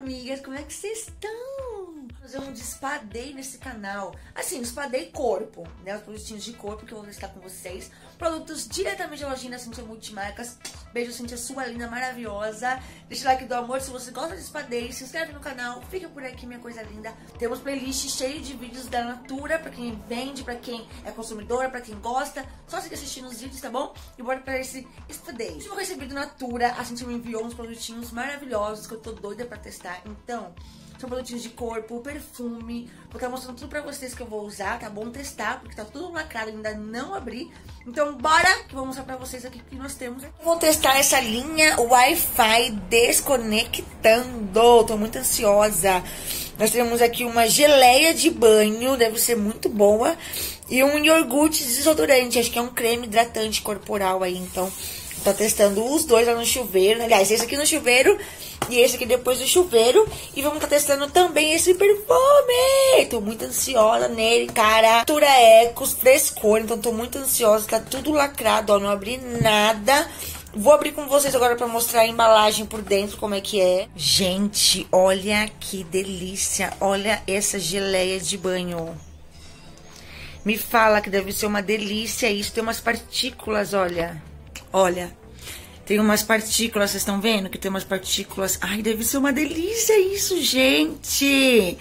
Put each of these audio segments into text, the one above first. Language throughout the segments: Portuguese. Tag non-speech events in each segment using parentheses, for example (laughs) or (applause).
Amigas, como é que vocês estão? Fazer um despadei nesse canal. Assim, despadei corpo, né? Os produtinhos de corpo que eu vou listar com vocês. Produtos diretamente da lojinha Cintia Multimarcas. Beijo, Cintia, sua linda, maravilhosa. Deixa o like do amor se você gosta de espadei. Se inscreve no canal, fica por aqui, minha coisa linda. Temos playlist cheio de vídeos da Natura, pra quem vende, pra quem é consumidora, pra quem gosta. Só seguir assistindo os vídeos, tá bom? E bora pra esse espadei. Último recebido Natura, a Cintia me enviou uns produtinhos maravilhosos que eu tô doida pra testar? Então, são produtinhos de corpo, perfume. Vou estar mostrando tudo pra vocês que eu vou usar, tá bom? Testar, porque tá tudo lacrado, ainda não abri. Então, bora que eu vou mostrar pra vocês aqui o que nós temos. Vou testar essa linha Wi-Fi desconectando. Tô muito ansiosa. Nós temos aqui uma geleia de banho, deve ser muito boa. E um iogurte desodorante, acho que é um creme hidratante corporal aí, então... Tô testando os dois lá no chuveiro. Aliás, esse aqui no chuveiro e esse aqui depois do chuveiro. E vamos tá testando também esse perfume. Tô muito ansiosa nele, cara. Natura Ecos, frescor. Então tô muito ansiosa. Tá tudo lacrado, ó. Não abri nada. Vou abrir com vocês agora pra mostrar a embalagem por dentro, como é que é. Gente, olha que delícia. Olha essa geleia de banho. Me fala que deve ser uma delícia isso. Tem umas partículas, olha. Olha, tem umas partículas, vocês estão vendo que tem umas partículas? Ai, deve ser uma delícia isso, gente!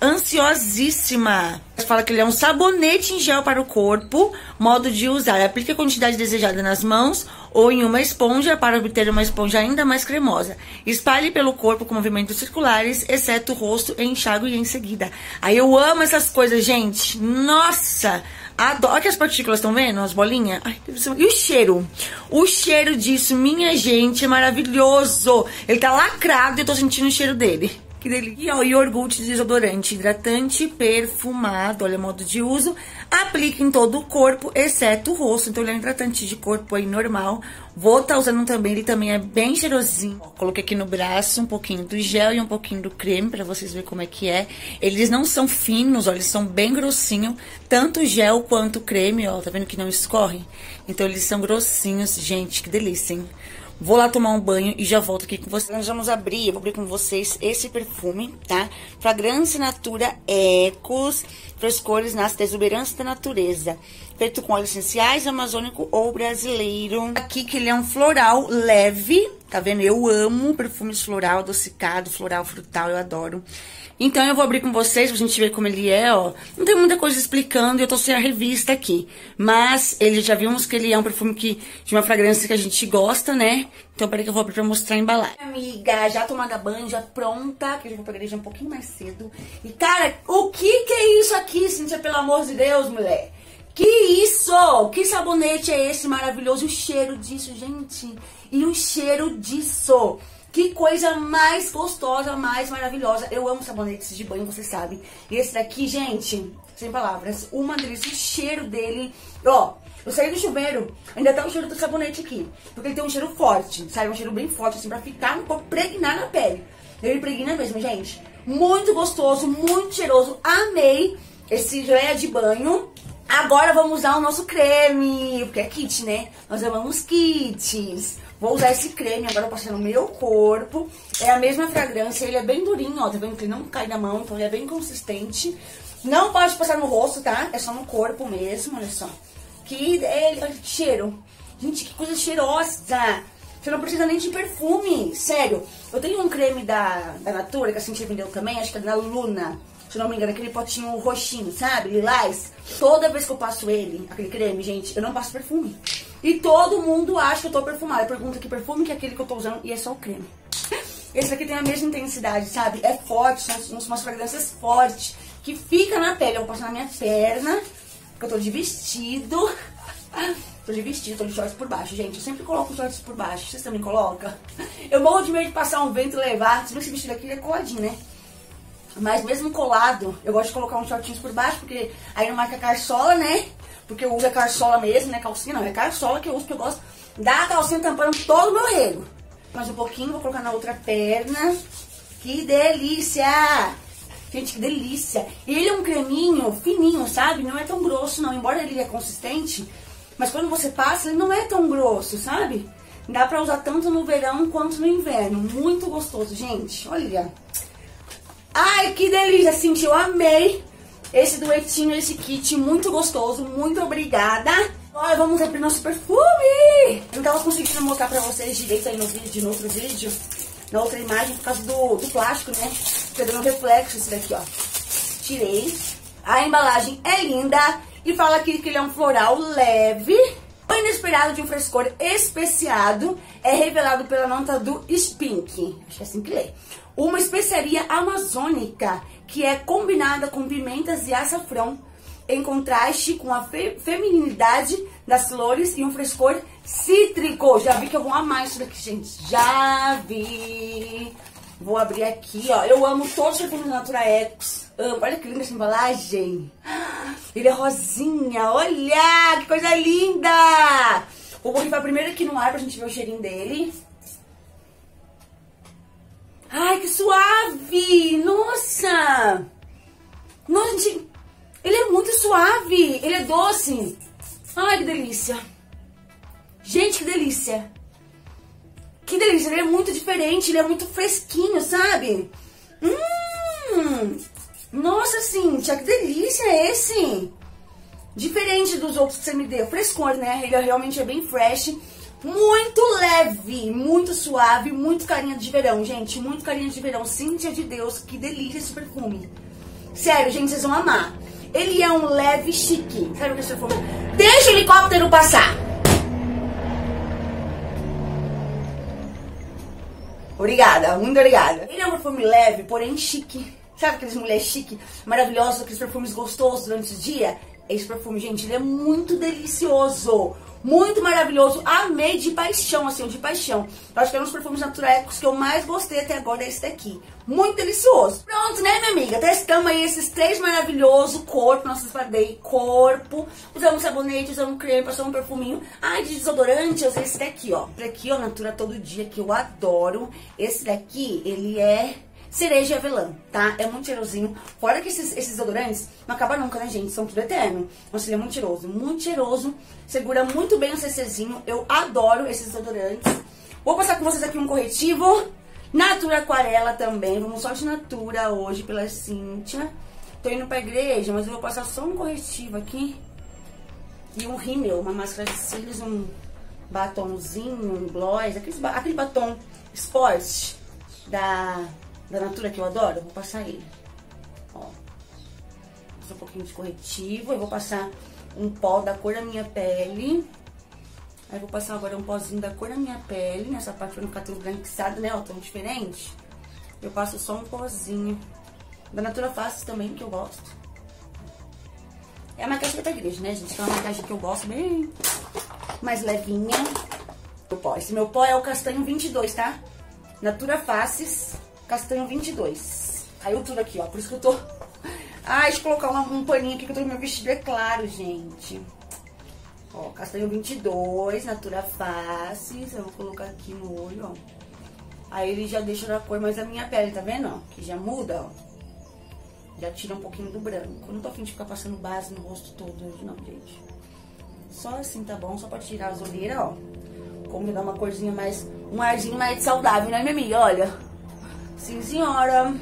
Ansiosíssima. Fala que ele é um sabonete em gel para o corpo, modo de usar. Aplique a quantidade desejada nas mãos ou em uma esponja para obter uma esponja ainda mais cremosa. Espalhe pelo corpo com movimentos circulares, exceto o rosto, e enxague em seguida. Aí eu amo essas coisas, gente. Nossa! Olha que as partículas, estão vendo? As bolinhas. Ai, e o cheiro? O cheiro disso, minha gente, é maravilhoso. Ele tá lacrado e eu tô sentindo o cheiro dele. Que delícia. E ó, desodorante hidratante perfumado, olha o modo de uso. Aplique em todo o corpo, exceto o rosto. Então ele é um hidratante de corpo aí normal. Vou estar tá usando também, ele também é bem cheirosinho. Ó, coloquei aqui no braço um pouquinho do gel e um pouquinho do creme pra vocês verem como é que é. Eles não são finos, ó, eles são bem grossinhos. Tanto o gel quanto o creme, ó, tá vendo que não escorre? Então eles são grossinhos, gente, que delícia, hein? Vou lá tomar um banho e já volto aqui com vocês. Nós vamos abrir, eu vou abrir com vocês esse perfume, tá? Fragrância Natura Ecos, frescores nas exuberância da natureza. Feito com óleos essenciais, amazônico ou brasileiro. Aqui que ele é um floral leve, tá vendo? Eu amo perfumes floral, adocicado, floral, frutal, eu adoro. Então eu vou abrir com vocês pra gente ver como ele é, ó. Não tem muita coisa explicando e eu tô sem a revista aqui. Mas ele já vimos que ele é um perfume que, de uma fragrância que a gente gosta, né? Então peraí que eu vou abrir pra mostrar a embalagem. Amiga, já tomada banho, já pronta, que eu vou pra igreja um pouquinho mais cedo. E cara, o que que é isso aqui, Cintia, pelo amor de Deus, mulher? Que isso? Que sabonete é esse maravilhoso? O cheiro disso, gente. E o cheiro disso. Que coisa mais gostosa, mais maravilhosa. Eu amo sabonetes de banho, vocês sabem. E esse daqui, gente, sem palavras, uma delícia. O cheiro dele, ó, eu saí do chuveiro, ainda tá o cheiro do sabonete aqui. Porque ele tem um cheiro forte, sabe? Um cheiro bem forte, assim, pra ficar um pouco pregnar na pele. Ele impregna mesmo, gente. Muito gostoso, muito cheiroso. Amei esse geleia de banho. Agora vamos usar o nosso creme, porque é kit, né? Nós amamos kits. Vou usar esse creme agora passar no meu corpo. É a mesma fragrância, ele é bem durinho, ó. Tá vendo que ele não cai na mão, então ele é bem consistente. Não pode passar no rosto, tá? É só no corpo mesmo, olha só. Que delícia, olha cheiro. Gente, que coisa cheirosa. Você não precisa nem de perfume, sério. Eu tenho um creme da, da Natura, que a Cintia vendeu também, acho que é da Luna. Se não me engano, aquele potinho roxinho, sabe? Lilás. Toda vez que eu passo ele, aquele creme, gente, eu não passo perfume. E todo mundo acha que eu tô perfumada. Pergunta que perfume que é aquele que eu tô usando e é só o creme. (laughs) Esse aqui tem a mesma intensidade, sabe? É forte, são, umas fragrâncias fortes, que fica na pele. Eu vou passar na minha perna, porque eu tô de vestido. (laughs) Tô de vestido, tô de shorts por baixo, gente. Eu sempre coloco shorts por baixo. Vocês também colocam? Eu morro de medo de passar um vento e levar. Se bem que esse vestido aqui é coladinho, né? Mas mesmo colado, eu gosto de colocar uns shortinhos por baixo, porque aí não marca carçola, né? Porque eu uso a carçola mesmo, né? Calcinha não, é carçola que eu uso, porque eu gosto da calcinha tampando todo o meu rego. Mais um pouquinho, vou colocar na outra perna. Que delícia! Gente, que delícia! Ele é um creminho fininho, sabe? Não é tão grosso, não. Embora ele é consistente, mas quando você passa, ele não é tão grosso, sabe? Dá pra usar tanto no verão quanto no inverno. Muito gostoso, gente. Olha. Ai, que delícia, Cintia. Eu amei esse duetinho, esse kit. Muito gostoso. Muito obrigada. Agora vamos abrir nosso perfume. Não tava conseguindo mostrar pra vocês direito aí no vídeo, no outro vídeo. Na outra imagem, por causa do, do plástico, né? Pegando um reflexo esse daqui, ó. Tirei. A embalagem é linda. E fala aqui que ele é um floral leve. O inesperado de um frescor especiado é revelado pela nota do Spink. Acho que é assim que lê. Uma especiaria amazônica que é combinada com pimentas e açafrão em contraste com a fe feminilidade das flores e um frescor cítrico. Já vi que eu vou amar isso daqui, gente. Já vi. Vou abrir aqui, ó. Eu amo todos os perfumes Natura Ecos. Amo. Olha que linda essa embalagem. Ele é rosinha. Olha, que coisa linda. Vou borrifar primeiro aqui no ar pra gente ver o cheirinho dele. Ai, que suave. Nossa. Nossa. Ele é muito suave. Ele é doce. Ai, que delícia. Gente, que delícia. Que delícia, ele é muito diferente, ele é muito fresquinho, sabe? Hum, nossa, Cintia, que delícia é esse? Diferente dos outros que você me deu. Frescor, né? Ele realmente é bem fresh. Muito leve, muito suave, muito carinha de verão, gente. Muito carinha de verão. Cintia de Deus, que delícia esse perfume. Sério, gente, vocês vão amar. Ele é um leve chique. Sabe o que esse perfume? Deixa o helicóptero passar. Obrigada, muito obrigada. Ele é um perfume leve, porém chique. Sabe aqueles mulheres chique, maravilhosas, aqueles perfumes gostosos durante o dia? Esse perfume, gente, ele é muito delicioso. Muito maravilhoso. Amei de paixão, assim, de paixão. Eu acho que é um dos perfumes naturais que eu mais gostei até agora, é esse daqui. Muito delicioso. Pronto, né, minha amiga? Testamos aí esses três maravilhosos corpo. Nossa, espadei corpo. Usamos sabonete, usamos creme, passamos um perfuminho. Ah, de desodorante, eu usei esse daqui, ó. Esse daqui, ó, Natura Todo Dia, que eu adoro. Esse daqui, ele é cereja e avelã, tá? É muito cheirosinho. Fora que esses, esses desodorantes não acabam nunca, né, gente? São tudo eterno. Nossa, ele é muito cheiroso. Muito cheiroso. Segura muito bem o CCzinho. Eu adoro esses desodorantes. Vou passar com vocês aqui um corretivo. Natura Aquarela também. Vamos só de Natura hoje pela Cíntia. Tô indo pra igreja, mas eu vou passar só um corretivo aqui. E um rímel, uma máscara de cílios, um batomzinho, um gloss. Aquele, aquele batom esporte da da Natura que eu adoro, eu vou passar ele. Ó. Passar um pouquinho de corretivo. Eu vou passar um pó da cor da minha pele. Aí vou passar agora um pozinho da cor da minha pele. Nessa parte pra não ficar tudo branquiçado, né? Ó, tão diferente. Eu passo só um pozinho. Da Natura Fácil também, que eu gosto. É a maquiagem da igreja, né, gente? é uma maquiagem que eu gosto bem mais levinha. O pó. Esse meu pó é o castanho 22, tá? Natura Faces castanho 22. Caiu tudo aqui, ó. Por isso que eu tô... Ah, deixa eu colocar uma, um paninho aqui que eu tô... Meu vestido é claro, gente. Ó, castanho 22, Natura Faces. Eu vou colocar aqui no olho, ó. Aí ele já deixa da cor mais a minha pele, tá vendo, ó? Que já muda, ó. Já tira um pouquinho do branco. Eu não tô afim de ficar passando base no rosto todo hoje, não, gente. Só assim tá bom, só pra tirar as olheiras, ó. Como dar uma corzinha mais... Um arzinho mais saudável, né, minha amiga? Olha... Sim, senhora.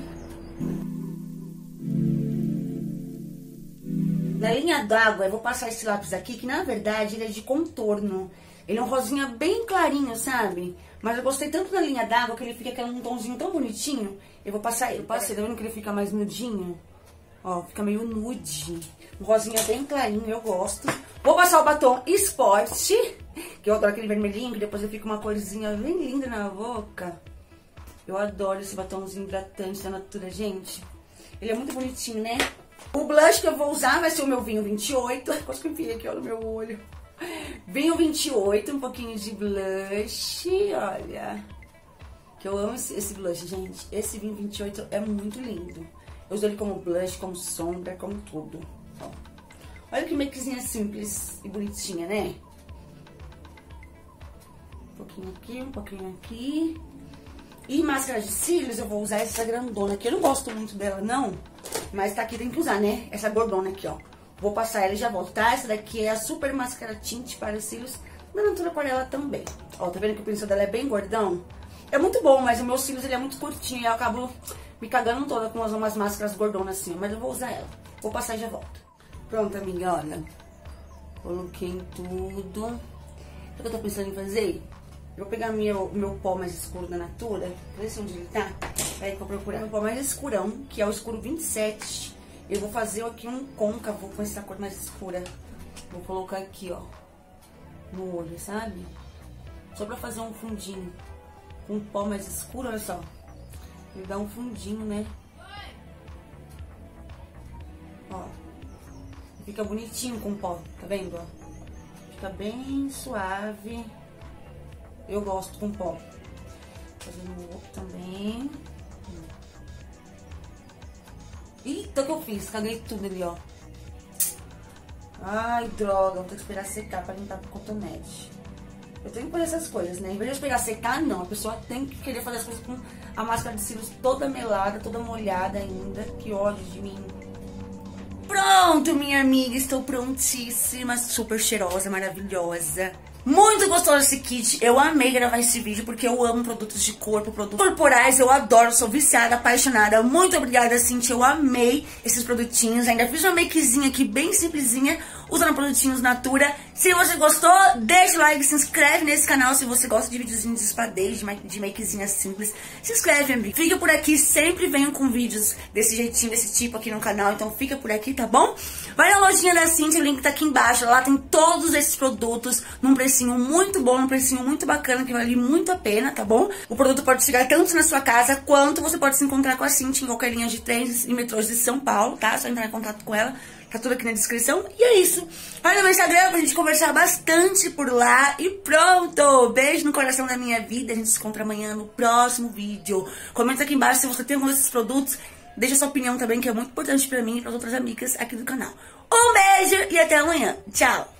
Na linha d'água, eu vou passar esse lápis aqui, que na verdade ele é de contorno. Ele é um rosinha bem clarinho, sabe? Mas eu gostei tanto da linha d'água que ele fica aquele um tomzinho tão bonitinho. Eu vou passar ele. Passei, tá vendo que ele fica mais nudinho? Ó, fica meio nude. Um rosinha bem clarinho, eu gosto. Vou passar o batom Sport, que eu adoro aquele vermelhinho, que depois eu fico uma corzinha bem linda na boca. Eu adoro esse batomzinho hidratante da Natura, gente. Ele é muito bonitinho, né? O blush que eu vou usar vai ser o meu vinho 28. Quase que eu enfiei aqui, ó, no meu olho. Vinho 28, um pouquinho de blush, olha. Que eu amo esse, blush, gente. Esse vinho 28 é muito lindo. Eu uso ele como blush, como sombra, como tudo. Ó. Olha que makezinha simples e bonitinha, né? Um pouquinho aqui, um pouquinho aqui. E máscara de cílios, eu vou usar essa grandona aqui. Eu não gosto muito dela, não. Mas tá aqui, tem que usar, né? Essa gordona aqui, ó. Vou passar ela e já volto, tá? Essa daqui é a Super Máscara Tinte para cílios na Natura Aquarela também. Ó, tá vendo que o pincel dela é bem gordão? É muito bom, mas o meu cílios ele é muito curtinho e eu acabo me cagando toda com umas máscaras gordonas assim. Mas eu vou usar ela. Vou passar e já volto. Pronto, amiga, olha. Coloquei em tudo. O que eu tô pensando em fazer? Eu vou pegar meu, meu pó mais escuro da Natura. Ver se onde ele tá. Aí que eu procurar meu pó mais escurão, que é o escuro 27. Eu vou fazer aqui um côncavo com essa cor mais escura. Vou colocar aqui, ó. No olho, sabe? Só pra fazer um fundinho. Com um pó mais escuro, olha só. Ele dá um fundinho, né? Ó. Fica bonitinho com pó, tá vendo, ó? Fica bem suave. Eu gosto com pó. Fazendo o outro também. Eita, que eu fiz? Caguei tudo ali, ó. Ai, droga. Vou ter que esperar secar pra limpar com cotonete. Eu tenho que fazer essas coisas, né? Em vez de esperar secar, não. A pessoa tem que querer fazer as coisas com a máscara de cílios toda melada, toda molhada ainda. Que ódio de mim. Pronto, minha amiga. Estou prontíssima. Super cheirosa, maravilhosa. Muito gostoso esse kit, eu amei gravar esse vídeo porque eu amo produtos de corpo, produtos corporais, eu adoro, sou viciada, apaixonada. Muito obrigada, Cintia, eu amei esses produtinhos. Ainda fiz uma makezinha aqui bem simplesinha, usando produtinhos Natura. Se você gostou, deixa o like, se inscreve nesse canal se você gosta de videozinhos de espadez, de makezinha simples. Se inscreve, amigo. Fica por aqui, sempre venho com vídeos desse jeitinho, desse tipo aqui no canal, então fica por aqui, tá bom? Vai na lojinha da Cintia, o link tá aqui embaixo, lá tem todos esses produtos num precinho muito bom, um precinho muito bacana, que vale muito a pena, tá bom? O produto pode chegar tanto na sua casa, quanto você pode se encontrar com a Cintia em qualquer linha de trens e metrôs de São Paulo, tá? Só entrar em contato com ela. Tá tudo aqui na descrição. E é isso. Vai no meu Instagram pra gente conversar bastante por lá. E pronto! Beijo no coração da minha vida. A gente se encontra amanhã no próximo vídeo. Comenta aqui embaixo se você tem algum desses produtos. Deixa sua opinião também, que é muito importante pra mim e para outras amigas aqui do canal. Um beijo e até amanhã. Tchau!